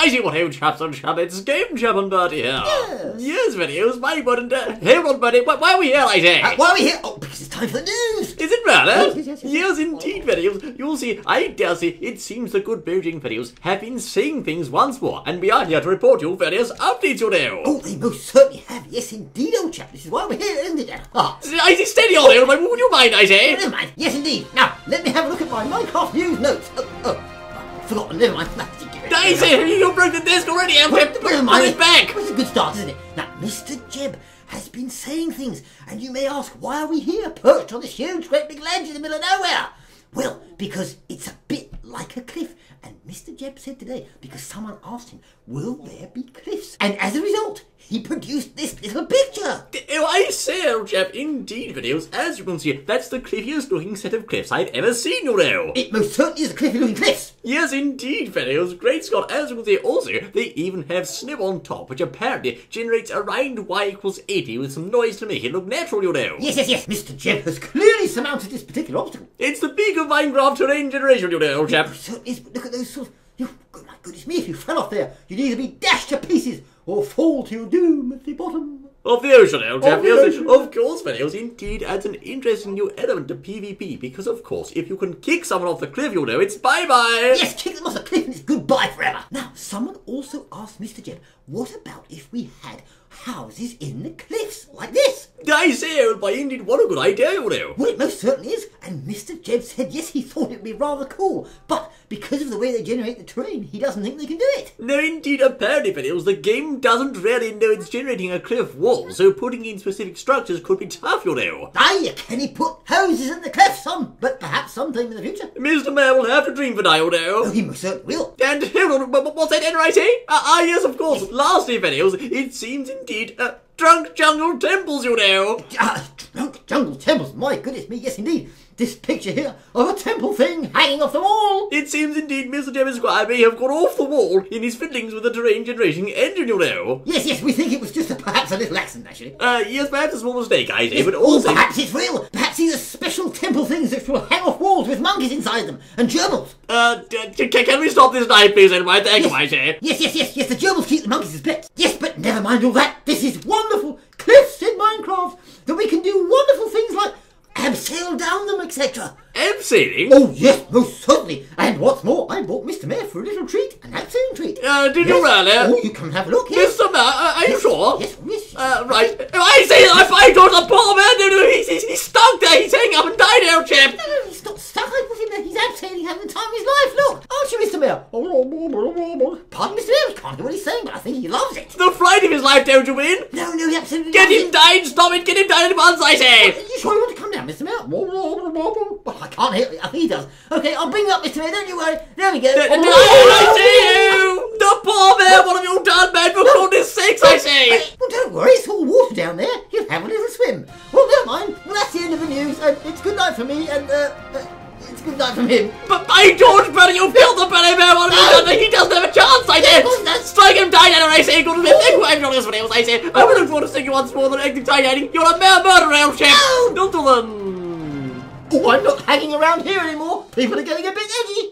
I see what old chaps and it's Game Chap and Bertie here. Yes. Yes, videos, my bud and uh, here on Bertie, why, why are we here, I say? Uh, why are we here? Oh, because it's time for the news. Is it rather? Yes, yes, yes, yes. Yes, indeed, videos. You'll see, I dare say, it seems the good Mojang videos have been saying things once more, and we are here to report you various updates, you know. Oh, they most certainly have. Yes, indeed, old chap. This is why we're here, isn't it? Ah. I see steady on there, would you mind, I say? Never mind. Yes, indeed. Now, let me have a look at my Minecraft news notes. Oh, oh, forgotten. Never mind. Say, you broke the desk already, and we have to put it mind. back. Well, It's a good start, isn't it? Now, Mr. Jeb has been saying things, and you may ask, why are we here, perched on this huge, great big ledge in the middle of nowhere? Well, because it's a bit like a cliff. And Mr. Jeb said today, because someone asked him, will there be cliffs? And as a result, he produced this little picture. Oh, I say, old chap, indeed, videos. As you can see, that's the cliffiest looking set of cliffs I've ever seen, you know. It most certainly is a cliffy looking cliffs. Yes, indeed, videos. Great Scott, as you can see, also, they even have Snip on top, which apparently generates around y equals 80 with some noise to make it look natural, you know. Yes, yes, yes. Mr. Jeb has clearly surmounted this particular obstacle. It's the peak of Minecraft terrain generation, you know, old chap. It certainly is, but look at those sort of... You, my goodness me, if you fell off there, you'd either be dashed to pieces or fall to your doom at the bottom. Of the ocean. Of the ocean. of course, videos indeed adds an interesting new element to PvP because, of course, if you can kick someone off the cliff, you know, it's bye-bye. Yes, kick them off the cliff and it's goodbye forever. Now, someone also asked Mr. Jeb, what about if we had houses in the cliffs like this? I say, old boy, indeed, what a good idea, you know. Well, it most certainly is. And Mr. Jeb said yes, he thought it'd be rather cool. But because of the way they generate the terrain, he doesn't think they can do it. No, indeed, apparently, videos, the game doesn't really know it's generating a cliff wall, so putting in specific structures could be tough, you know. Aye, can he put houses in the cliffs some, but perhaps sometime in the future. Mr. Mayor will have to dream for now, you Oh, he most certainly will. And hold on, wh- wh- what's that NRIT? Ah, ah, yes, of course. Lastly, videos, it seems indeed uh, drunk jungle temples, you know. Ah, drunk jungle temples, my goodness me, yes indeed. This picture here of a temple thing hanging off the wall. It seems indeed Mr. Jeb Esquire may have gone off the wall in his fiddlings with the terrain generation engine, you know. Yes, yes, we think it was just a, perhaps a little accident, actually. Uh, yes, perhaps a small mistake, I say, but Or also... perhaps it's real. Perhaps these are special temple things that will hang off walls with monkeys inside them and gerbils. Uh, can we stop this night, please, Edward? Thank you, I say. Yes, yes, yes, yes, the gerbils keep the monkeys as pets. Yes, but never mind all that. This is wonderful. Cliffs in Minecraft that we can do wonderful things like abseil down them, etc. Abseiling? Oh, yes, most certainly. And what's more, I bought Mr. Mayor for a little treat, an abseiling treat. Uh, did you Yes. really? Oh, you come and have a look. Yes. Mr. Mayor, uh, are you sure? Yes, yes. Uh, right. I say, I find out the poor man, no, no, he's, he's, he's stuck there, he's hanging up and died, old chap. No, no, he's not stuck. I put him there. He's abseiling, having the time of his life. Look, aren't you, Mr. Mayor? Pardon, Mr. Mayor. We can't hear what he's saying, but I think he loves it. The fright of his life, don't you mean? No, no, he absolutely Get him it. down, stop it, get him down at once, I Are say. you sure you want to Mr. Mayor? Well, I can't hear. I think he does. Okay, I'll bring you up, Mr. Mayor. Don't you worry. There we go. D- d- I see you! The poor man, what have you done, man, for goodness sakes, I say. Well, don't worry. It's all water down there. You'll have a little swim. Well, never mind. Well, that's the end of the news. And it's good night for me. And uh, uh, it's good night from him. But by George, brother, you killed the belly man, thank you, I'm joining us for this, I say. I would look forward to seeing you once more than acting tiny You're a mere murderer, old chap. No! Don't do them. Oh, I'm not hanging around here anymore. People are getting a bit edgy.